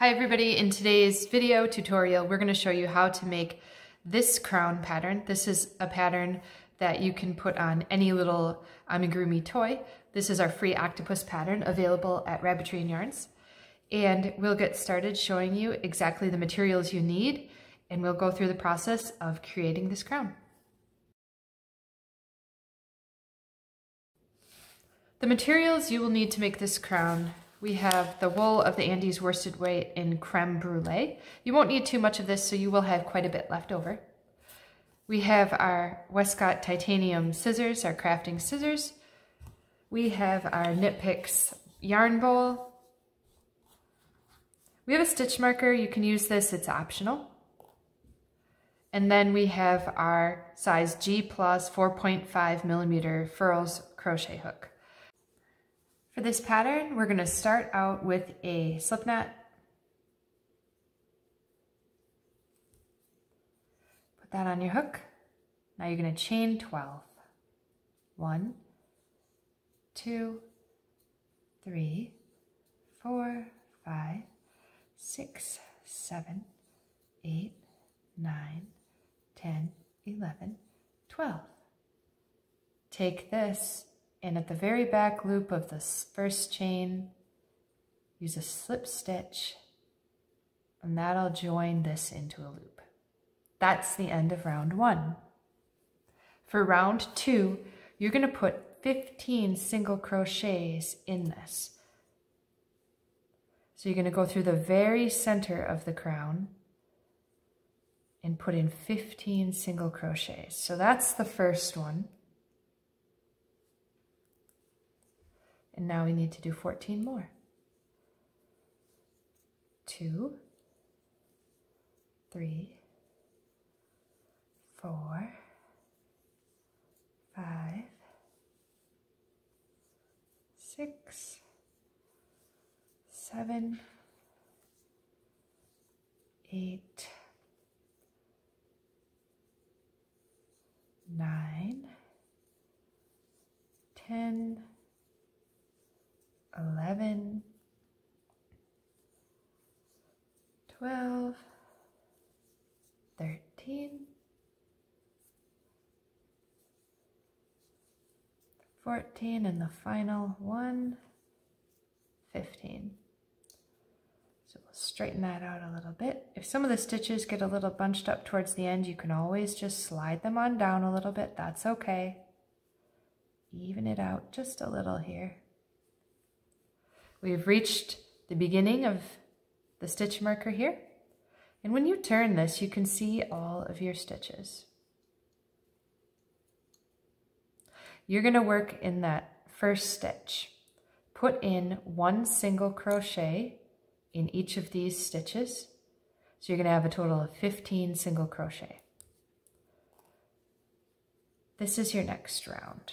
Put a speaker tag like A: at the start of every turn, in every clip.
A: Hi everybody, in today's video tutorial we're going to show you how to make this crown pattern. This is a pattern that you can put on any little amigurumi toy. This is our free octopus pattern available at Rabbitry and Yarns. And we'll get started showing you exactly the materials you need and we'll go through the process of creating this crown. The materials you will need to make this crown we have the wool of the Andes worsted weight in creme brulee. You won't need too much of this, so you will have quite a bit left over. We have our Westcott titanium scissors, our crafting scissors. We have our Knit Picks yarn bowl. We have a stitch marker. You can use this, it's optional. And then we have our size G plus 4.5 millimeter Furls crochet hook. For this pattern, we're going to start out with a slip knot. Put that on your hook. Now you're going to chain 12. One, two, three, four, five, six, seven, eight, nine, ten, eleven, twelve. Take this and at the very back loop of the first chain, use a slip stitch and that'll join this into a loop. That's the end of round one. For round two, you're gonna put 15 single crochets in this. So you're gonna go through the very center of the crown and put in 15 single crochets. So that's the first one. And now we need to do 14 more. Two, three, four, five, six, seven, eight, nine, ten, 11, 12, 13, 14, and the final one, 15. So we'll straighten that out a little bit. If some of the stitches get a little bunched up towards the end, you can always just slide them on down a little bit. That's okay. Even it out just a little here. We've reached the beginning of the stitch marker here. And when you turn this, you can see all of your stitches. You're going to work in that first stitch. Put in one single crochet in each of these stitches. So you're going to have a total of 15 single crochet. This is your next round.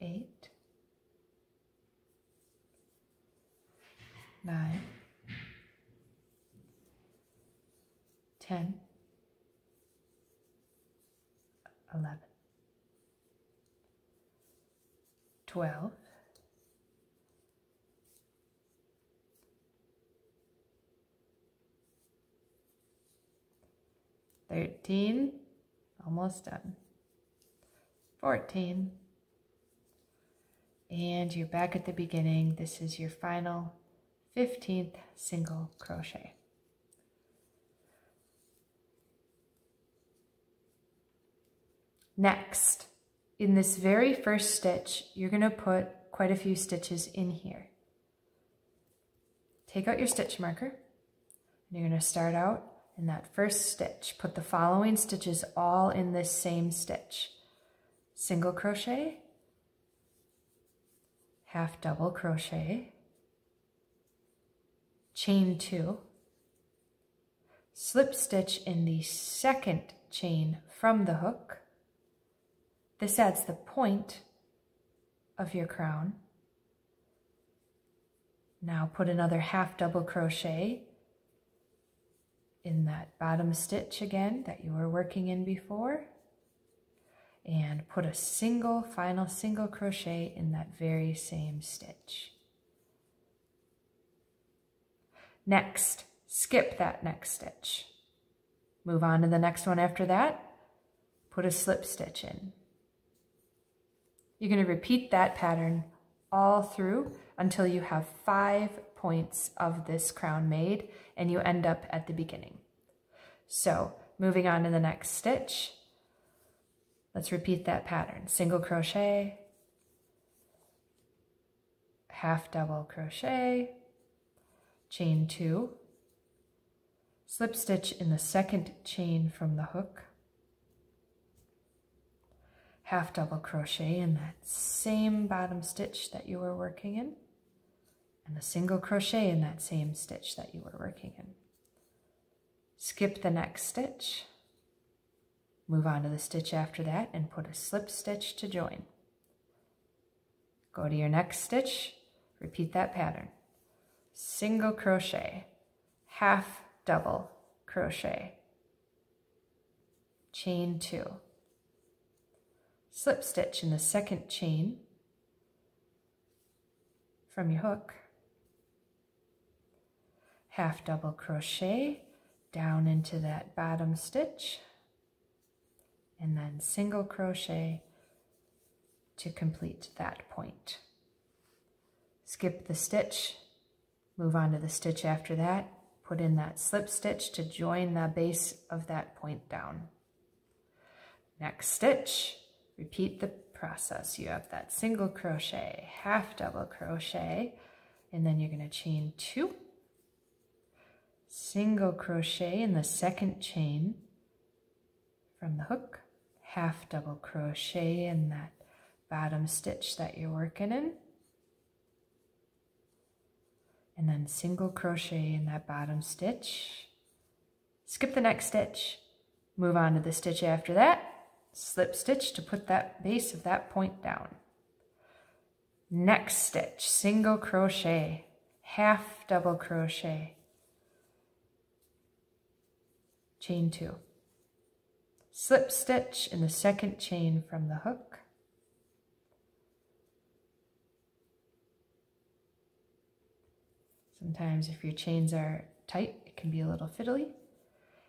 A: eight, nine, ten, eleven, twelve, thirteen, almost done, fourteen, and you're back at the beginning. This is your final 15th single crochet. Next, in this very first stitch, you're going to put quite a few stitches in here. Take out your stitch marker, and you're going to start out in that first stitch. Put the following stitches all in this same stitch. Single crochet, half double crochet, chain two, slip stitch in the second chain from the hook. This adds the point of your crown. Now put another half double crochet in that bottom stitch again that you were working in before and put a single final single crochet in that very same stitch. Next, skip that next stitch. Move on to the next one after that, put a slip stitch in. You're going to repeat that pattern all through until you have five points of this crown made and you end up at the beginning. So moving on to the next stitch, let's repeat that pattern. Single crochet, half double crochet, chain two, slip stitch in the second chain from the hook, half double crochet in that same bottom stitch that you were working in, and a single crochet in that same stitch that you were working in. Skip the next stitch, move on to the stitch after that and put a slip stitch to join. Go to your next stitch, repeat that pattern. Single crochet, half double crochet, chain two, slip stitch in the second chain. From your hook, half double crochet. Down into that bottom stitch and then single crochet to complete that point. Skip the stitch, move on to the stitch after that, put in that slip stitch to join the base of that point down. Next stitch, repeat the process. You have that single crochet, half double crochet, and then you're going to chain two single crochet in the second chain from the hook, half double crochet in that bottom stitch that you're working in, and then single crochet in that bottom stitch. Skip the next stitch, move on to the stitch after that, slip stitch to put that base of that point down. Next stitch, single crochet, half double crochet, chain two. Slip stitch in the second chain from the hook. Sometimes if your chains are tight, it can be a little fiddly.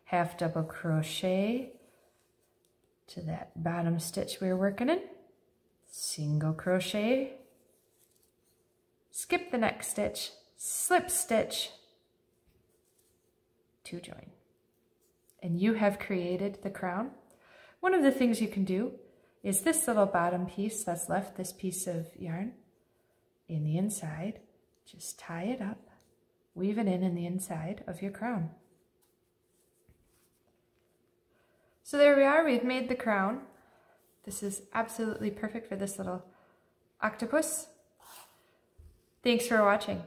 A: Half double crochet to that bottom stitch we were working in. Single crochet. Skip the next stitch, slip stitch, to join and you have created the crown, one of the things you can do is this little bottom piece that's left, this piece of yarn, in the inside, just tie it up, weave it in in the inside of your crown. So there we are, we've made the crown. This is absolutely perfect for this little octopus. Thanks for watching.